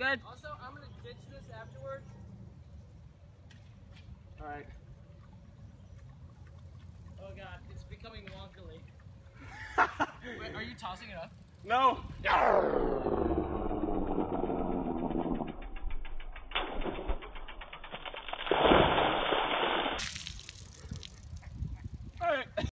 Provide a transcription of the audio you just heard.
Good. Also, I'm gonna ditch this afterwards. All right. Oh god, it's becoming wonkily. Wait, are you tossing it up? No. All right.